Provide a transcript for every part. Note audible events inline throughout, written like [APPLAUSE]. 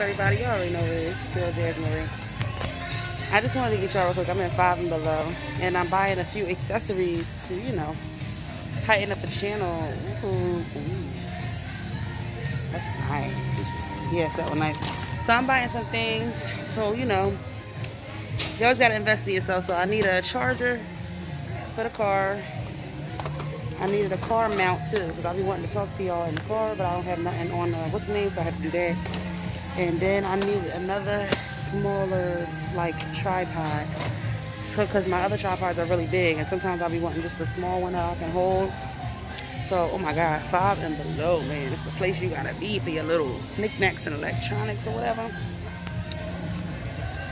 everybody? You already know it. Still Jazz Marie. I just wanted to get y'all real quick. I'm in five and below. And I'm buying a few accessories to, you know, tighten up the channel. Ooh, ooh. That's nice. Yes, that was nice. So I'm buying some things. So, you know, you always gotta invest in yourself. So I need a charger for the car. I needed a car mount too, because I'll be wanting to talk to y'all in the car, but I don't have nothing on, uh, what's the name, so I have to do that. And then I need another smaller, like, tripod. So, because my other tripods are really big, and sometimes I'll be wanting just a small one that I can hold. So, oh my God, five and below, man. It's the place you gotta be for your little knickknacks and electronics or whatever.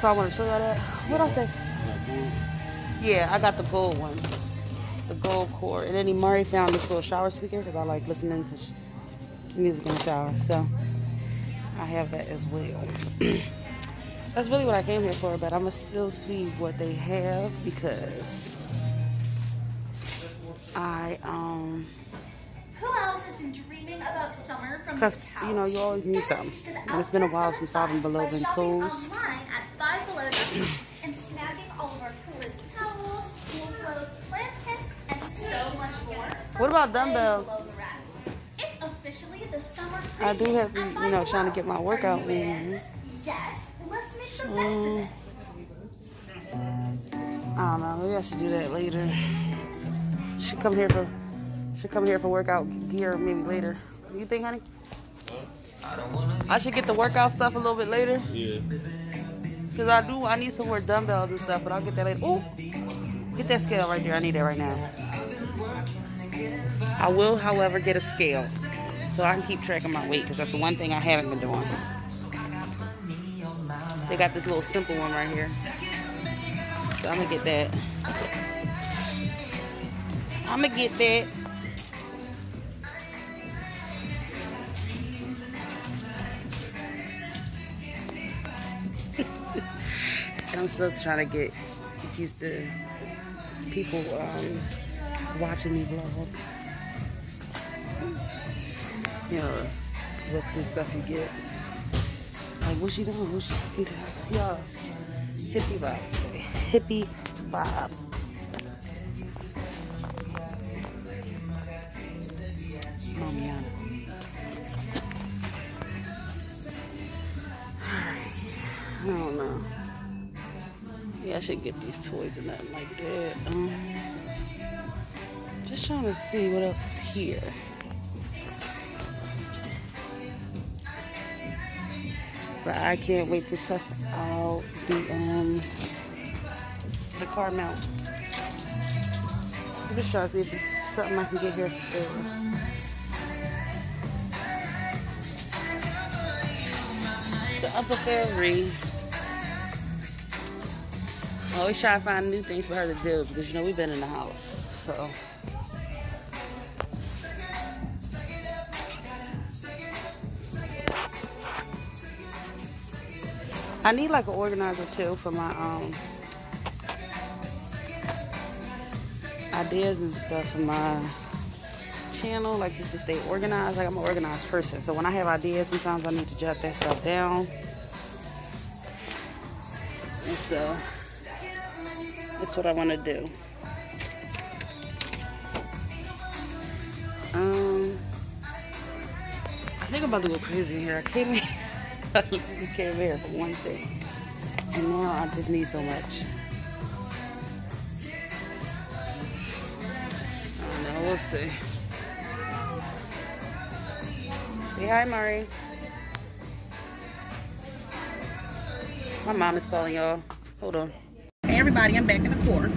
So I want to show y'all that. What I say? Yeah, I got the gold one. The gold cord. And then he Murray found this little shower speaker because I like listening to music in the shower. So I have that as well. [CLEARS THROAT] That's really what I came here for, but I'm going to still see what they have because I, um... Who else has been dreaming about summer from Because, you know, you always need something. And it's been a while since Five and Below been closed. online at fivebelow.com and snagging all of our coolest towels, cool clothes, plant kits, and so much more. What about dumbbells? Below the rest. It's officially the summer I do have, you know, trying to get my workout in? Yes, let's make the best of it. I don't know. Maybe I should do that later. Should come here for should come here for workout gear maybe later. You think, honey? I should get the workout stuff a little bit later. Yeah. Cause I do. I need some more dumbbells and stuff, but I'll get that later. Oh, get that scale right there. I need that right now. I will, however, get a scale so I can keep track of my weight because that's the one thing I haven't been doing. They got this little simple one right here. So I'm gonna get that. I'm gonna get that. [LAUGHS] I'm still trying to get used to people um, watching me vlog. You know, looks and stuff you get. Like, what's she doing? What's she doing? Y'all, hippie vibes today. Hippie vibe. Mamiana. [SIGHS] I don't know. Yeah, I should get these toys and nothing like that. Um, just trying to see what else is here. But I can't wait to test out the um the car mount. I'm just trying to see if there's something I can get here for. The upper ferry. I always try to find new things for her to do because you know we've been in the house. So I need like an organizer too for my um ideas and stuff for my channel, like just to stay organized. Like I'm an organized person. So when I have ideas sometimes I need to jot that stuff down. And so that's what I want to do. Um, I think I'm about to go crazy here. I in, [LAUGHS] I literally came here for one thing, and now I just need so much. I don't know. We'll see. Say hi, Mari. My mom is calling y'all. Hold on. Hey everybody, I'm back in the court.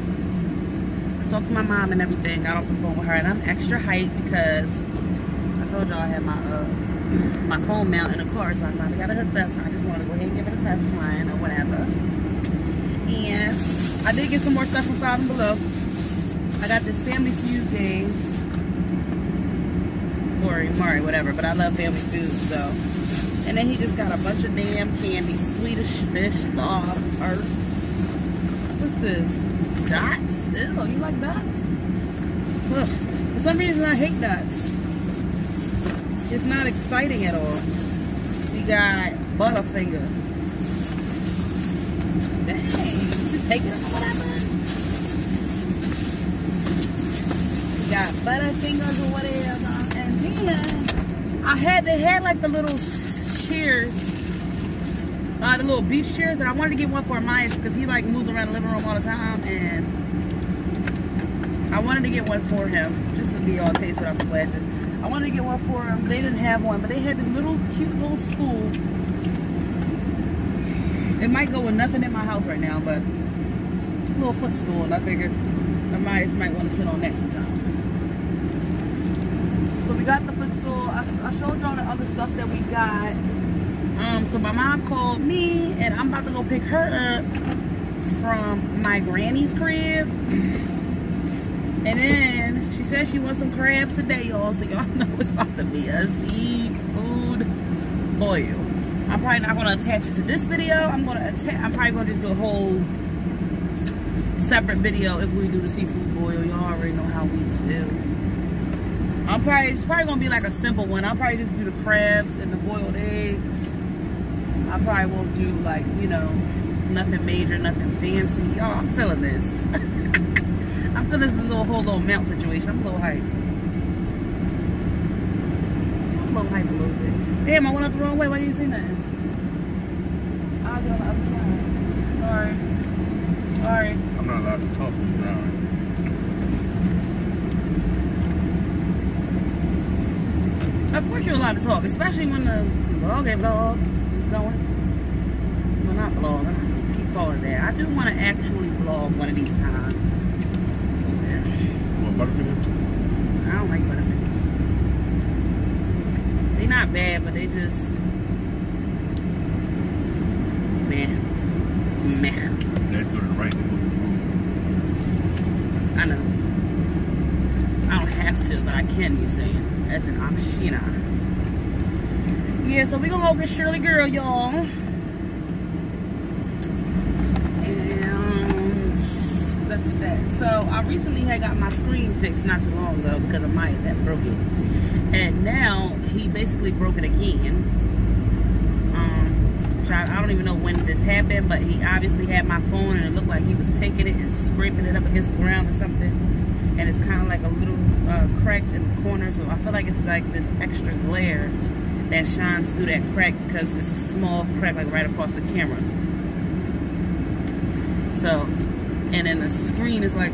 I talked to my mom and everything. Got off the phone with her, and I'm extra hyped because I told y'all I had my uh my phone mount in the car, so I finally got it hooked up. So I just want to go ahead and give it a test run or whatever. And I did get some more stuff from Five and Below. I got this Family Feud game. Or Mari, whatever, but I love Family Feud, so. And then he just got a bunch of damn candy. Swedish fish, slaw, earth. What's this? Dots? Ew, you like dots? Ugh. For some reason, I hate dots. It's not exciting at all. We got Butterfinger. Dang, you taking it whatever? Got Butterfingers or whatever. And then I had they had like the little chairs, uh, the little beach chairs, and I wanted to get one for Myers because he like moves around the living room all the time, and I wanted to get one for him just to be all taste without the glasses. I wanted to get one for him. They didn't have one, but they had this little cute little stool. It might go with nothing in my house right now, but a little footstool, and I figured Myers might want to sit on that sometime. So we got the footstool. I, I showed y'all the other stuff that we got. Um, so my mom called me, and I'm about to go pick her up from my granny's crib. And then said she wants some crabs today, y'all. So y'all [LAUGHS] know it's about to be a seafood boil. I'm probably not gonna attach it to this video. I'm gonna attach. I'm probably gonna just do a whole separate video if we do the seafood boil. Y'all already know how we do. I'm probably it's probably gonna be like a simple one. I'll probably just do the crabs and the boiled eggs. I probably won't do like you know nothing major, nothing fancy. Y'all, I'm feeling this. [LAUGHS] I'm this little whole little mount situation. I'm a little hype. I'm a little hype a little bit. Damn, I went up the wrong way. Why didn't you say nothing? I'll go on the other side. Sorry. Sorry. I'm not allowed to talk when you're driving. Of course you're allowed to talk, especially when the vlog a vlog is going. Well, not vlog. I keep calling it that. I do want to actually vlog one of these times. Want Butterfinger? I don't like butterfingers. They not bad, but they just meh, meh. They're good right. I know. I don't have to, but I can. You saying as an option. Yeah, so we gonna go get Shirley Girl, y'all. And that's that. So I recently had got my screen fixed not too long ago because of Maya had broke it. And now he basically broke it again. Um, I, I don't even know when this happened, but he obviously had my phone and it looked like he was taking it and scraping it up against the ground or something. And it's kind of like a little uh, cracked in the corner, so I feel like it's like this extra glare that shines through that crack because it's a small crack like right across the camera. So, and then the screen is like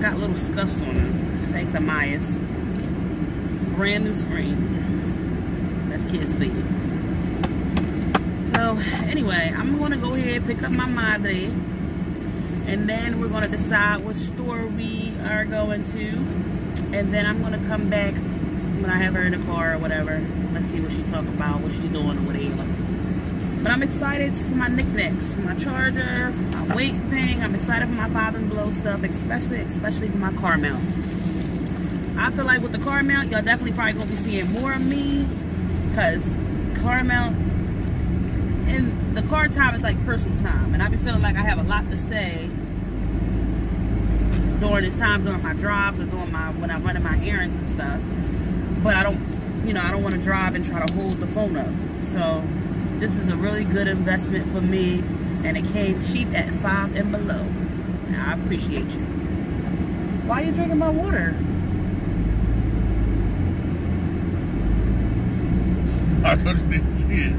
got little scuffs on it. Thanks to brand new screen. That's kids feed. So anyway, I'm gonna go ahead and pick up my madre, and then we're gonna decide what store we are going to, and then I'm gonna come back when I have her in the car or whatever. Let's see what she talk about, what she's doing or whatever. But I'm excited for my knickknacks, for my charger, for my weight thing. I'm excited for my five and below stuff, especially especially for my car mount. I feel like with the car mount, y'all definitely probably gonna be seeing more of me, cause car mount and the car time is like personal time, and I be feeling like I have a lot to say during this time, during my drives or during my when I'm running my errands and stuff. But I don't, you know, I don't want to drive and try to hold the phone up. So this is a really good investment for me, and it came cheap at five and below. And I appreciate you. Why are you drinking my water? I thought you didn't see it.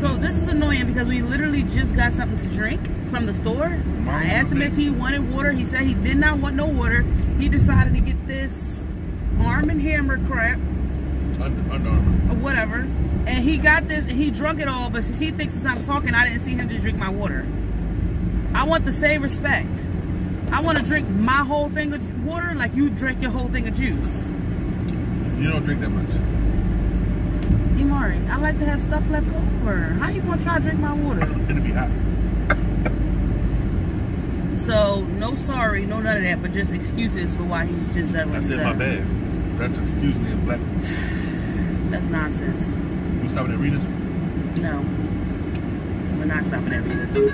So this is annoying because we literally just got something to drink from the store. I asked him if he wanted water. He said he did not want no water. He decided to get this Arm and Hammer crap Under, Armour. or whatever. And he got this and he drunk it all, but he thinks since I'm talking, I didn't see him just drink my water. I want the same respect. I want to drink my whole thing of water like you drink your whole thing of juice. You don't drink that much. Imari, I like to have stuff left over. How you gonna try to drink my water? [LAUGHS] It'll be hot. So no sorry, no none of that, but just excuses for why he's just done what I said my bad. That's excuse me in black. That's nonsense. You stopping at Rita's? No. We're not stopping at Rita's.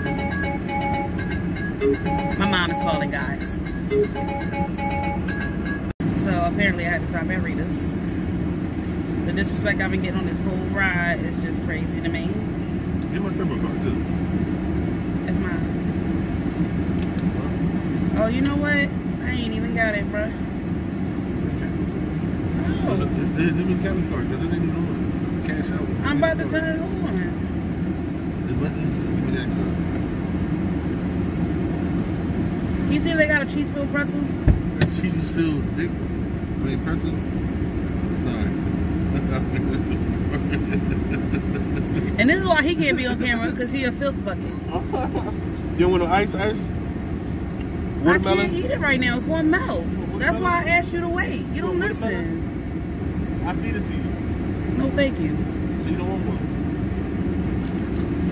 My mom is calling, guys. So apparently I had to stop at Rita's. The disrespect I've been getting on this whole ride is just crazy to me. Get my turbo car too. It's mine. Oh, you know what? I ain't even got it, bruh. Oh, so there's even Cali car. That doesn't know it. Cash out. I'm about to turn it on. The money is just give me that. You see they got a Cheesefield pretzel? A cheese filled dick. I mean, pretzel. Sorry. [LAUGHS] And this is why he can't be on camera, because he a filth bucket. [LAUGHS] you don't want no ice, ice? I can't eat it right now. It's going to melt. That's why I asked you to wait. You don't listen. I feed it to you. No, thank you. So you don't want one.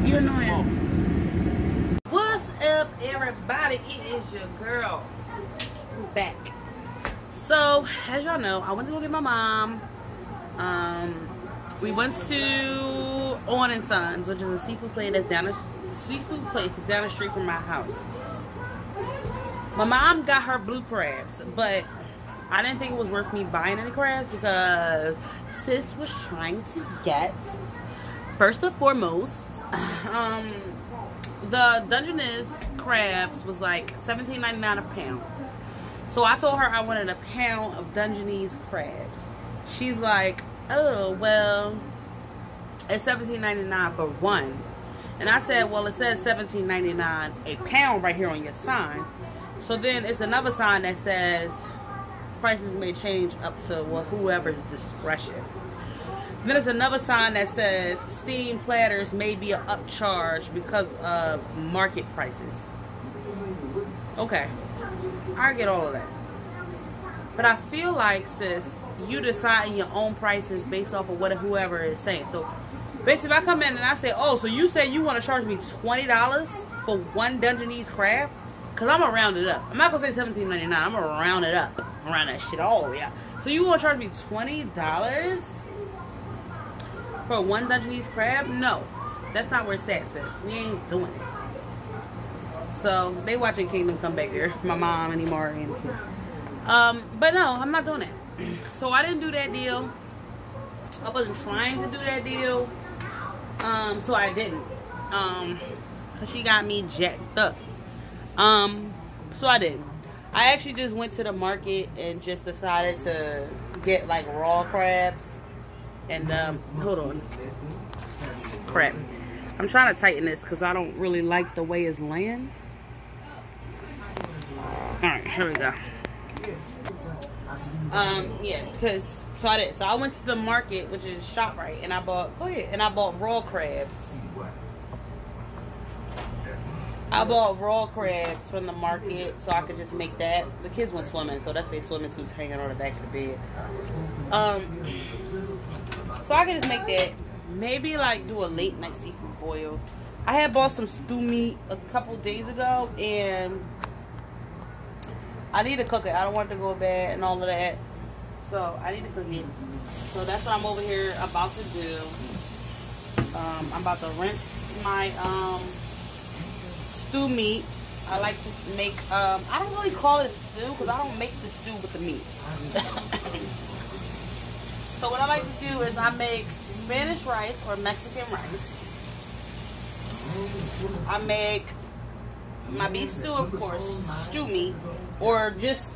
You're It's small. annoying. What's up, everybody? It is your girl. I'm back. So, as y'all know, I went to go get my mom. Um, we went to On and Sons, which is a seafood place that's down the seafood place that's down the street from my house. My mom got her blue crabs, but I didn't think it was worth me buying any crabs because sis was trying to get first and foremost, [SIGHS] um, the Dungeness crabs was like $17.99 a pound. So I told her I wanted a pound of Dungeness crabs. She's like, oh, well, it's $17.99 for one. And I said, well, it says $17.99 a pound right here on your sign. So then it's another sign that says prices may change up to well, whoever's discretion. Then there's another sign that says steam platters may be an upcharge because of market prices. Okay, I get all of that. But I feel like, sis, you deciding your own prices based off of what whoever is saying. So basically, if I come in and I say, oh, so you say you want to charge me $20 for one Dungeness crab? Because I'm going to round it up. I'm not going to say $17.99. I'm going to round it up. Round that shit all way up. So you to charge me $20 for one Dungeness crab? No. That's not where it's at, sis. We ain't doing it. So they watching Kingdom come back there. My mom and and um, but no, I'm not doing that. [CLEARS THROAT] So I didn't do that deal. I wasn't trying to do that deal. Um, so I didn't. Um, cause she got me jacked up. Um, so I didn't. I actually just went to the market and just decided to get like raw crabs. And um, hold on. Crap. I'm trying to tighten this because I don't really like the way it's laying. Alright, here we go. Um, yeah, because so I did. So I went to the market, which is ShopRite, and I bought go ahead, and I bought raw crabs. I bought raw crabs from the market so I could just make that. The kids went swimming, so that's their swimming suits hanging on the back of the bed. Um, so I could just make that. Maybe like do a late night seafood boil. I had bought some stew meat a couple days ago, and I need to cook it. I don't want it to go bad and all of that. So I need to cook it. So that's what I'm over here about to do. Um, I'm about to rinse my um, stew meat. I like to make, um, I don't really call it stew because I don't make the stew with the meat. [LAUGHS] so what I like to do is I make Spanish rice or Mexican rice. I make my beef stew, of course, stew meat, or just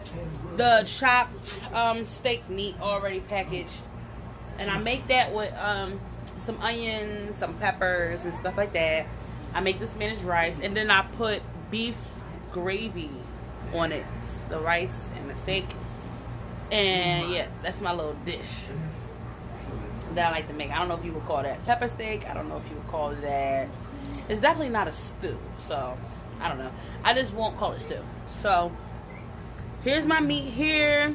the chopped um, steak meat already packaged. And I make that with um, some onions, some peppers, and stuff like that. I make the Spanish rice, and then I put beef gravy on it, the rice and the steak. And yeah, that's my little dish that I like to make. I don't know if you would call that pepper steak. I don't know if you would call that. It's definitely not a stew, so I don't know. I just won't call it stew. So here's my meat here.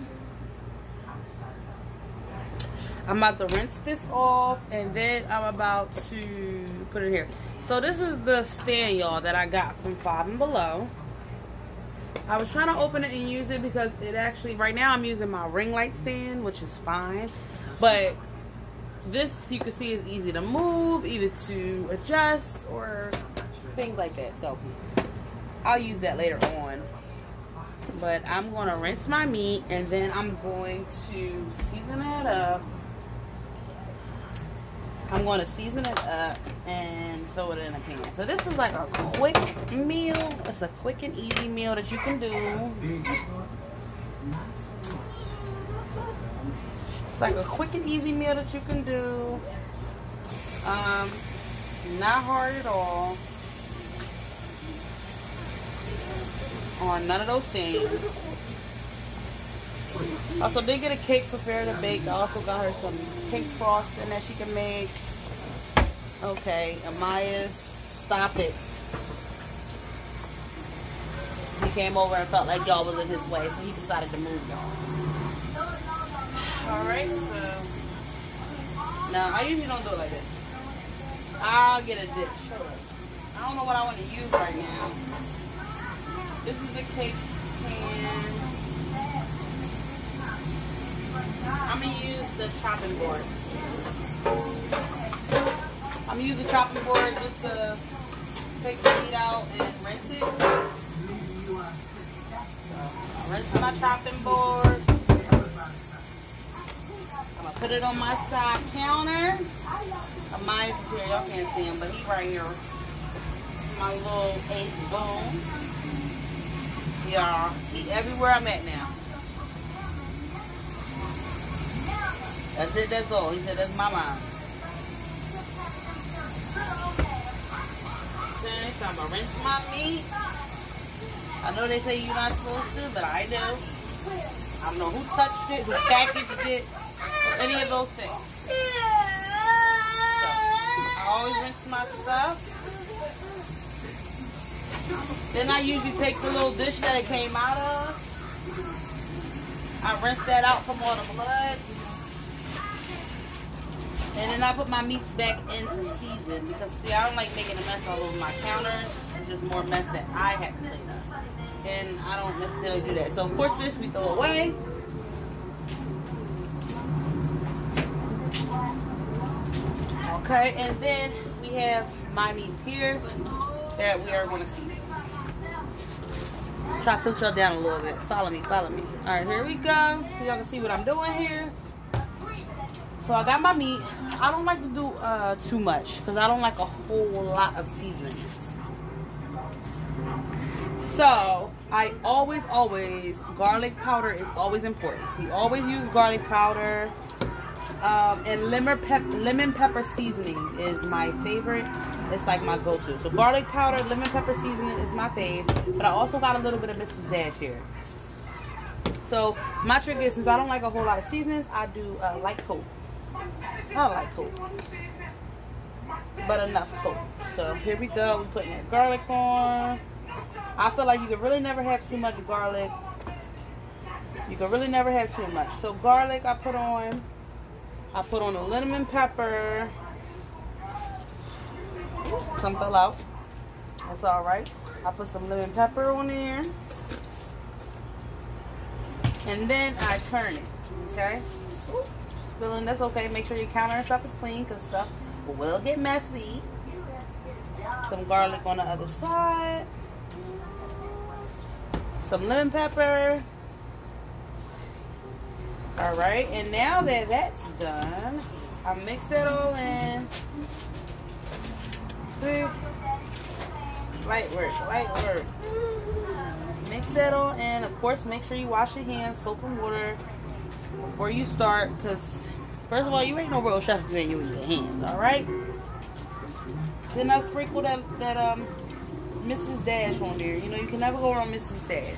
I'm about to rinse this off and then I'm about to put it here. So this is the stand, y'all, that I got from Five and Below. I was trying to open it and use it because it actually, right now I'm using my ring light stand, which is fine. But this, you can see, is easy to move, either to adjust or things like that. So I'll use that later on. But I'm going to rinse my meat and then I'm going to season it up I'm going to season it up and throw it in a pan. So this is like a quick meal. It's a quick and easy meal that you can do. It's like a quick and easy meal that you can do. Um, not hard at all. On none of those things. Also did get a cake prepared to bake. I also got her some pink frosting that she can make. Okay, Amaya's stop it. He came over and felt like y'all was in his way, so he decided to move y'all. Alright, so now I usually don't do it like this. I'll get a dish. I don't know what I want to use right now. This is the cake pan. I'm gonna use the chopping board. I'm gonna use the chopping board just to take the meat out and rinse it. Rinse my chopping board. I'm gonna put it on my side counter. Mine's here, y'all can't see him, but he right here. My little ace bone. Y'all, he everywhere I'm at now. That's it, that's all. He said, that's my mom. Gonna rinse my meat. I know they say you're not supposed to, but I do. I don't know who touched it, who packaged it, or any of those things. So, I always rinse my stuff. Then I usually take the little dish that it came out of. I rinse that out from all the blood. And then I put my meats back into season because see I don't like making a mess all over my counters. It's just more mess that I have to clean up. And I don't necessarily do that. So of course this we throw away. Okay, and then we have my meats here that we are going to season. Try to tilt y'all down a little bit. Follow me, follow me. All right, here we go. Y'all can see what I'm doing here. So I got my meat. I don't like to do uh, too much because I don't like a whole lot of seasonings. So I always, always, garlic powder is always important. We always use garlic powder. Um, and lemon, pep lemon pepper seasoning is my favorite. It's like my go-to. So garlic powder, lemon pepper seasoning is my fave. But I also got a little bit of Mrs. Dash here. So my trick is since I don't like a whole lot of seasonings, I do uh, light coat. I like coat. But enough coat. So here we go. We're putting our garlic on. I feel like you can really never have too much garlic. You can really never have too much. So garlic I put on. I put on a lemon pepper. Some fell out. That's all right. I put some lemon pepper on there. And then I turn it. Okay? Spilling, that's okay. Make sure your counter and stuff is clean because stuff will get messy. Some garlic on the other side. Some lemon pepper. All right, and now that that's done, I mix it all in. Light work, light work. Mix that all in. Of course, make sure you wash your hands, soap and water before you start, because first of all, you ain't no real chef if you ain't using your hands. All right. Then I sprinkle that that um Mrs. Dash on there. You know, you can never go wrong Mrs. Dash.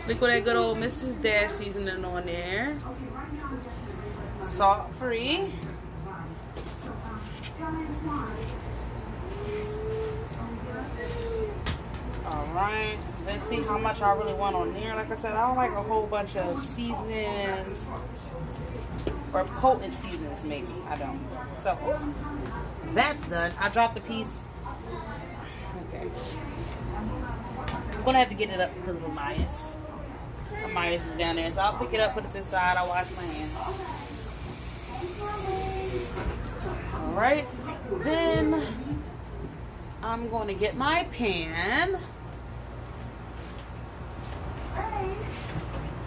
Sprinkle that good old Mrs. Dash seasoning on there. Salt free. Alright. Let's see how much I really want on there. Like I said, I don't like a whole bunch of seasonings. Or potent seasonings, maybe. I don't. So, that's done. I dropped the piece. Okay. I'm gonna have to get it up because of Amias. Amias is down there. So I'll pick it up, put it to the side, I'll wash my hands. Alright. Then I'm going to get my pan.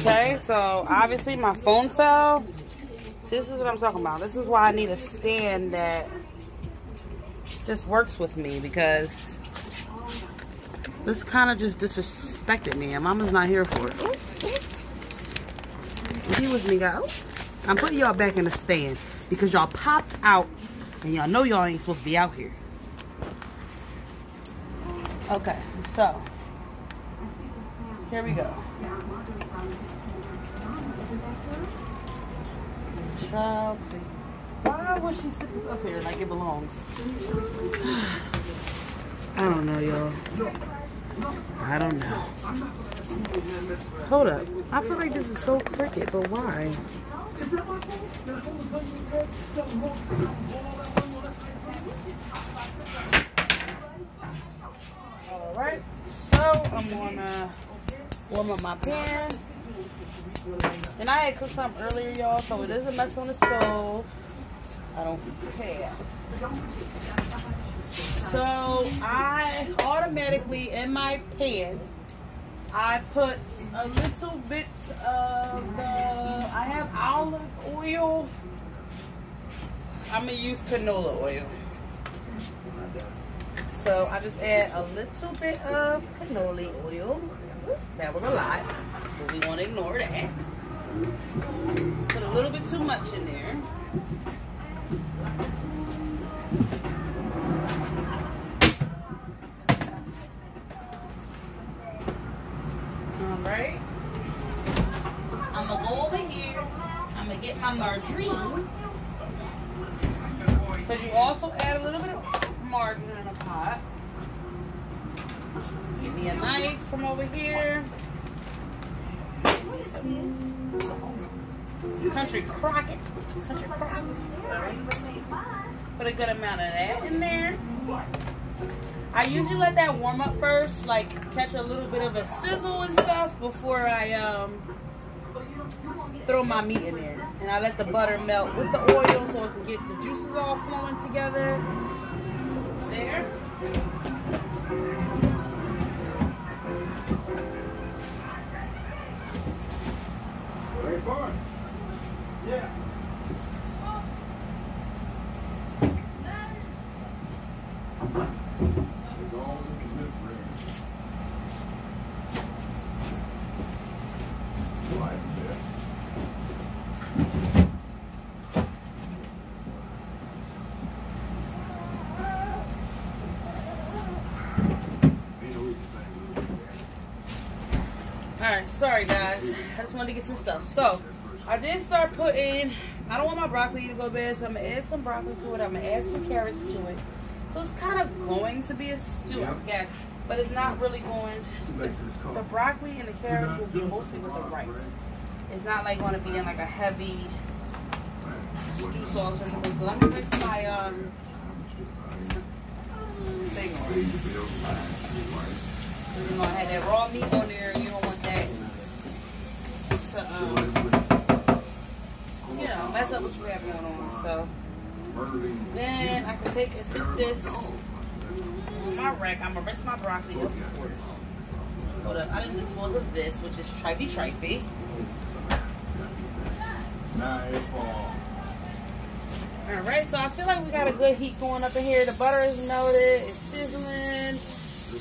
Okay, so obviously my phone fell. See, this is what I'm talking about. This is why I need a stand that just works with me because this kind of just disrespected me and mama's not here for it. Be with me, guys. I'm putting y'all back in the stand because y'all popped out and y'all know y'all ain't supposed to be out here. Okay, so here we go. Child, please. Why would she sit this up here like it belongs? [SIGHS] I don't know, y'all. I don't know. Hold up. I feel like this is so crooked, but why? Alright, so I'm gonna warm up my pan. And I had cooked something earlier, y'all, so it is a mess on the stove. I don't care. So I automatically, in my pan, I put a little bits of the, I have olive oil. I'm gonna use canola oil. So I just add a little bit of canola oil. That was a lot, but we want to ignore that. Put a little bit too much in there. All right. I'm gonna go over here. I'm gonna get my margarine. Because you also add a little bit of margarine in a pot. Give me a knife from over here. Country Crockett. Country Crockett. Put a good amount of that in there. I usually let that warm up first, like catch a little bit of a sizzle and stuff before I um throw my meat in there. And I let the butter melt with the oil so it can get the juices all flowing together. There. Alright, sorry guys. I just wanted to get some stuff. So, I did start putting, I don't want my broccoli to go bad, so I'm going to add some broccoli to it. I'm going to add some carrots to it. So it's kind of going to be a stew, guys. But it's not really going to, the broccoli and the carrots will be mostly with the rice. It's not like going to be in like a heavy stew sauce or anything. So let me mix my, um, thing on. You're gonna have that raw meat on there. You don't want to, um, you know, mess up what you have going on. So then I can take and sit this on my rack. I'm gonna rinse my broccoli up first. Hold up, I didn't dispose of this, which is trifey trifey. All right, so I feel like we got a good heat going up in here. The butter is melted, it's sizzling,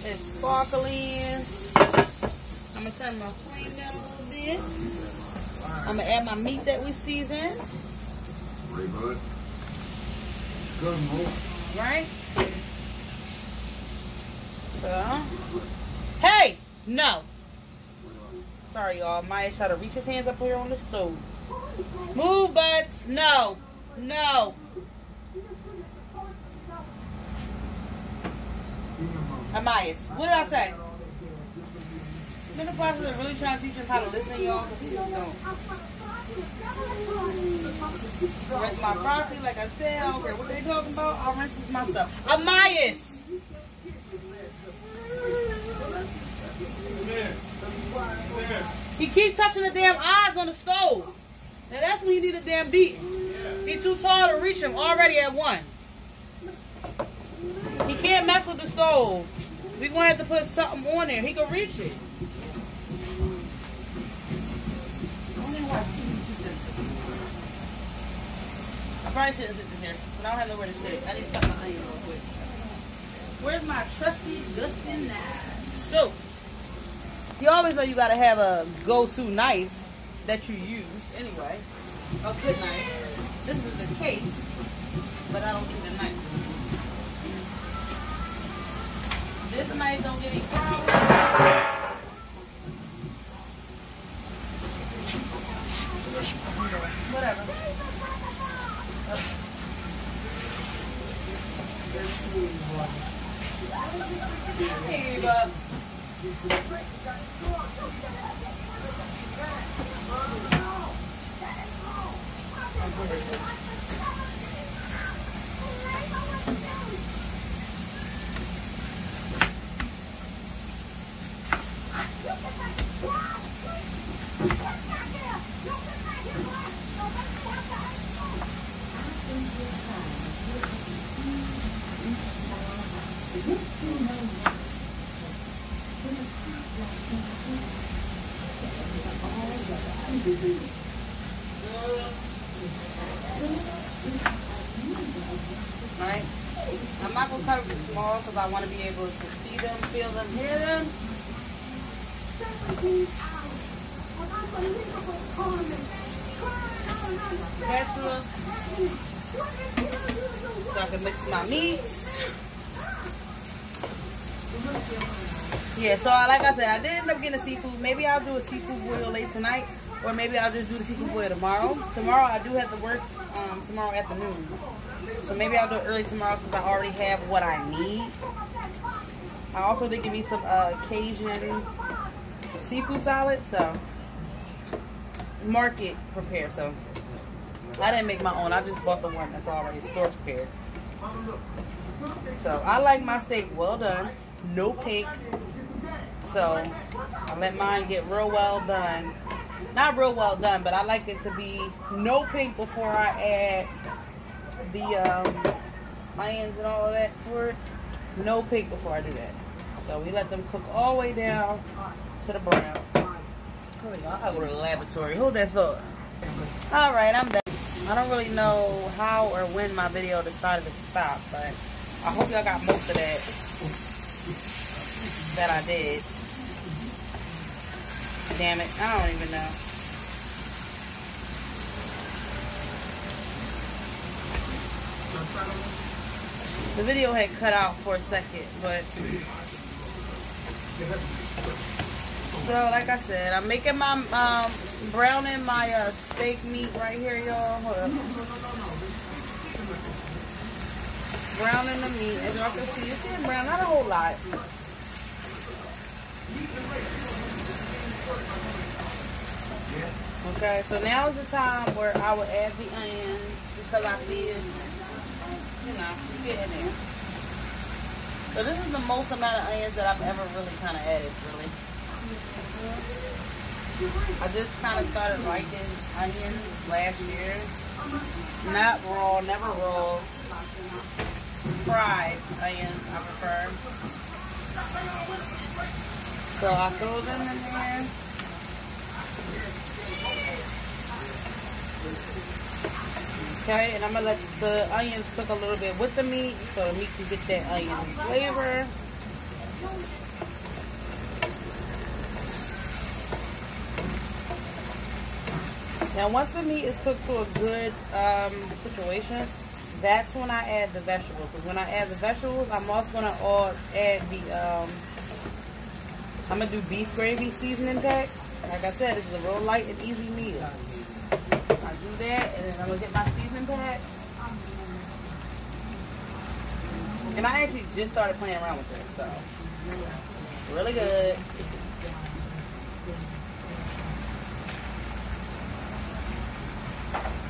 it's sparkling. I'm gonna turn my flame down a little bit. I'm gonna add my meat that we seasoned. Right? So, hey, no. Sorry, y'all. Maya tried to reach his hands up here on the stove. Move, butts. No, no. Amias, what did I say? The process of really trying to teach him how to listen, y'all, because he don't. Rinse my broccoli, like I said. I don't care what they talking about. I'll rinse my stuff. Amias! He keep touching the damn eyes on the stove. Now that's when he need a damn beat. He too tall to reach him already at one. He can't mess with the stove. We gonna have to put something on there. He can reach it. Probably shouldn't sit this here, but I don't have nowhere to sit. I need to cut my onion real quick. Where's my trusty Dustin knife? So, you always know you gotta have a go-to knife that you use anyway. A good knife. This is the case, but I don't see the knife. This knife don't give me problems. But right? I'm not gonna cover it small because I want to be able to see them, feel them, hear them. So I can mix my meats. Yeah, so like I said, I did end up getting a seafood. Maybe I'll do a seafood boil late tonight, or maybe I'll just do the seafood boil tomorrow. Tomorrow I do have to work um, tomorrow afternoon, so maybe I'll do it early tomorrow since I already have what I need. I also did give me some uh, Cajun seafood salad, so market prepared. So I didn't make my own. I just bought the one that's already store prepared. So I like my steak well done, no pink. So I let mine get real well done. Not real well done, but I like it to be no pink before I add the um, onions and all of that for it. No pink before I do that. So we let them cook all the way down to the brown. Here. I gotta go to the laboratory. Hold that thought. All right, I'm back. I don't really know how or when my video decided to stop, but I hope y'all got most of that that I did. Damn it, I don't even know. The video had cut out for a second, but so like I said, I'm making my um browning my uh, steak meat right here, y'all. Hold up. Browning the meat, as y'all can see, it's getting brown, not a whole lot. Okay, so now is the time where I will add the onions because I see it's, you know, getting there. So this is the most amount of onions that I've ever really kind of added, really. I just kind of started liking onions last year. Not raw, never raw. Fried onions, I prefer. So I throw them in there. Okay, and I'm gonna let the onions cook a little bit with the meat so the meat can get that onion flavor. Now, once the meat is cooked to a good um, situation, that's when I add the vegetables. Because when I add the vegetables, I'm also gonna add the um, I'm gonna do beef gravy seasoning pack. Like I said, it's a real light and easy meal. I do that, and then I'm gonna get my seasoning pack. And I actually just started playing around with it, so really good.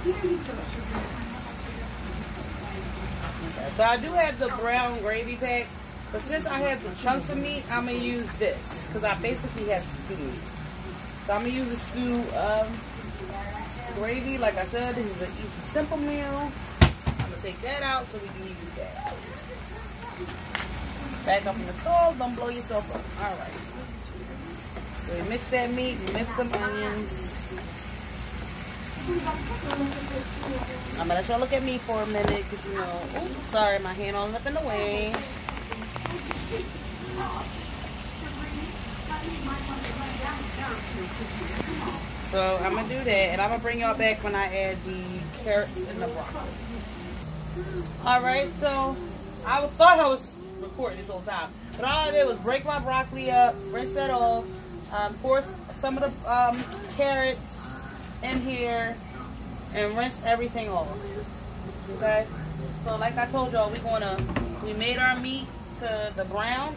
So I do have the brown gravy pack. But since I have the chunks of meat, I'm gonna use this because I basically have stew. So I'm gonna use the stew um, gravy. Like I said, this is an easy, simple meal. I'm gonna take that out so we can use that. Back up in the stove, don't blow yourself up. All right. So we mix that meat, mix some onions. I'm gonna let y'all look at me for a minute because you know, sorry, my hand all up in the way. So I'm gonna do that and I'm gonna bring y'all back when I add the carrots and the broccoli. Alright, so I thought I was recording this whole time. But all I did was break my broccoli up, rinse that off, um, pour some of the um, carrots in here, and rinse everything off. Okay? So like I told y'all, we gonna we made our meat to the brown.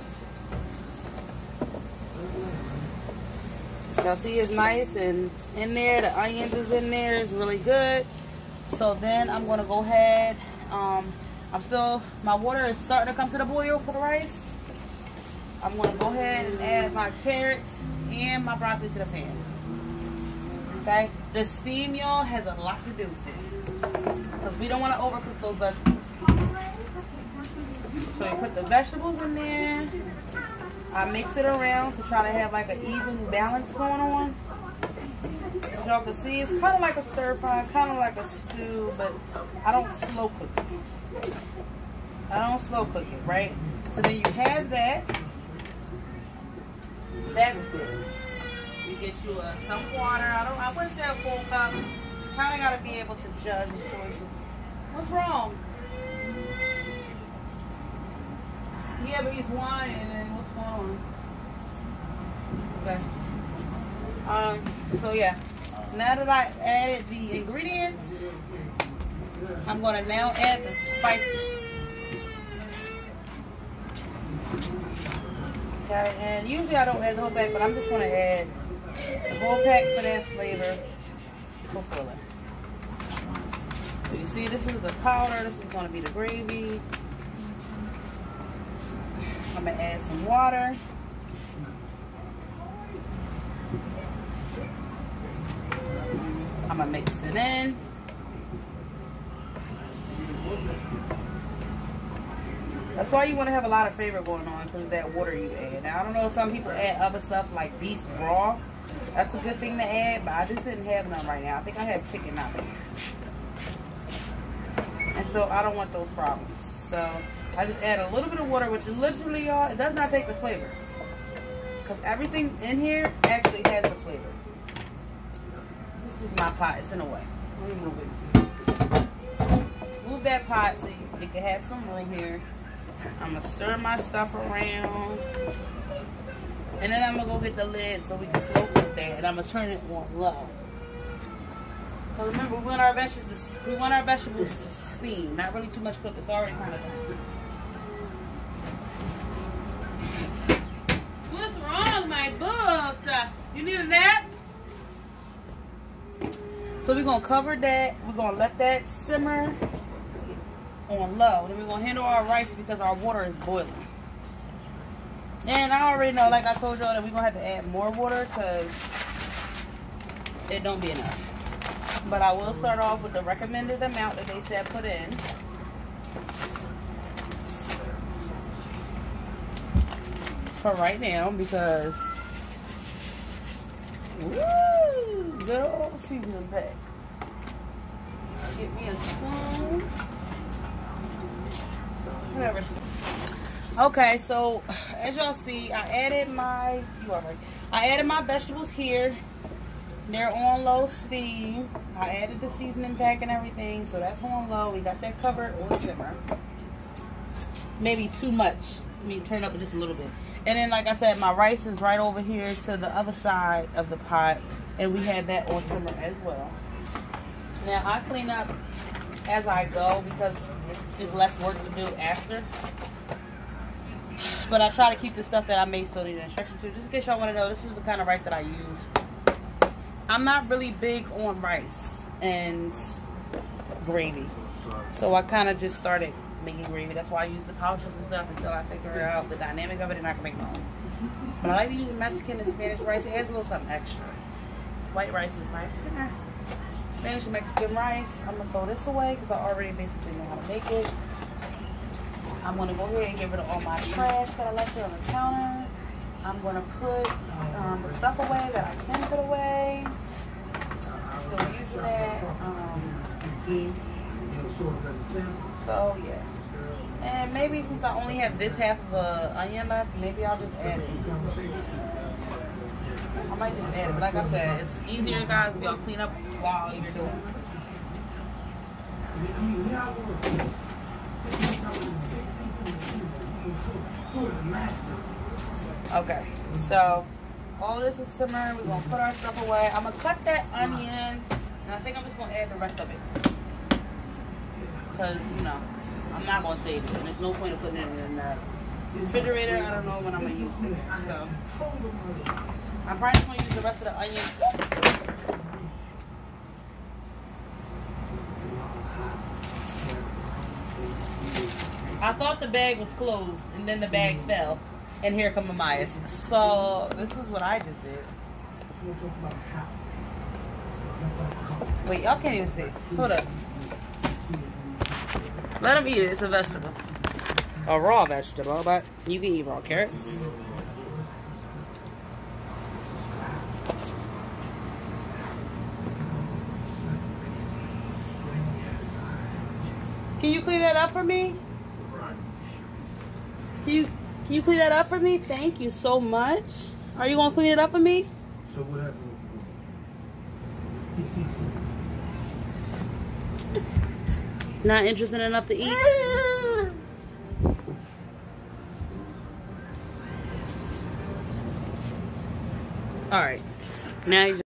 Y'all see it's nice and in there, the onions is in there, it's really good. So then I'm gonna go ahead, um, I'm still, my water is starting to come to the boil for the rice. I'm gonna go ahead and add my carrots and my broccoli to the pan. Okay? The steam, y'all, has a lot to do with it. Because we don't want to overcook those vegetables. So you put the vegetables in there. I mix it around to try to have like an even balance going on. As y'all can see, it's kind of like a stir fry, kind of like a stew, but I don't slow cook it. I don't slow cook it, right? So then you have that. That's good. You get you uh, some water. I don't. I wouldn't say a full cup. You kind of got to be able to judge the choices. What's wrong? Yeah, but he's whining and what's going on? Okay. Um. So yeah. Now that I added the ingredients, I'm gonna now add the spices. Okay, and usually I don't add the whole bag, but I'm just gonna add the whole pack for that flavor for. So you see, this is the powder. This is gonna be the gravy. I'm gonna add some water. I'm gonna mix it in. That's why you want to have a lot of flavor going on because that water you add. Now, I don't know if some people add other stuff like beef broth. That's a good thing to add, but I just didn't have none right now. I think I have chicken now. And so I don't want those problems. So I just add a little bit of water, which literally, y'all, it does not take the flavor. Because everything in here actually has the flavor. This is my pot. It's in a way. Let me move it. Move that pot so you, it can have some room here. I'm going to stir my stuff around. And then I'm going to go get the lid so we can slow cook that. And I'm going to turn it on low. Because remember, we want our vegetables to, we want our vegetables to steam. Not really too much cook. It's already kind of done. What's wrong, my book? Uh, you need a nap? So we're going to cover that. We're going to let that simmer on low. Then we're going to handle our rice because our water is boiling. And I already know, like I told y'all, that we're going to have to add more water because it don't be enough. But I will start off with the recommended amount that they said put in. For right now because woo, good old seasoning pack. Get me a spoon. Whatever. Okay, so as y'all see, I added my you right. I added my vegetables here. They're on low steam. I added the seasoning pack and everything, so that's on low. We got that covered on simmer. Maybe too much. I mean, turn it up just a little bit. And then, like I said, my rice is right over here to the other side of the pot, and we have that on simmer as well. Now I clean up as I go because it's less work to do after. But I try to keep the stuff that I may still need instruction to. Just in case y'all want to know, this is the kind of rice that I use. I'm not really big on rice and gravy. So I kind of just started making gravy. That's why I use the pouches and stuff until I figure out the dynamic of it and I can make my own. But I like to use Mexican and Spanish rice. It adds a little something extra. White rice is eh. Spanish and Mexican rice. I'm gonna throw this away because I already basically know how to make it. I'm gonna go ahead and get rid of all my trash that I left here on the counter. I'm gonna put um, the stuff away that I can put away. Still using that. Um, so yeah. And maybe since I only have this half of a onion left, maybe I'll just add it. I might just add it. But like I said, it's easier, guys, if y'all clean up while you're doing it. Okay, so all this is simmering. We're gonna put our stuff away. I'm gonna cut that onion, and I think I'm just gonna add the rest of it. Because, you know, I'm not gonna save it. And there's no point of putting it in the refrigerator. I don't know when I'm gonna use it. So I'm probably just gonna use the rest of the onion. I thought the bag was closed and then the bag mm. fell. And here come Amias. So this is what I just did. Wait, y'all can't even see. Hold up. Let them eat it. It's a vegetable. A raw vegetable, but you can eat raw carrots. Can you clean that up for me? Can you, can you clean that up for me? Thank you so much. Are you going to clean it up for me? So what happened? Not interested enough to eat? All right. Now you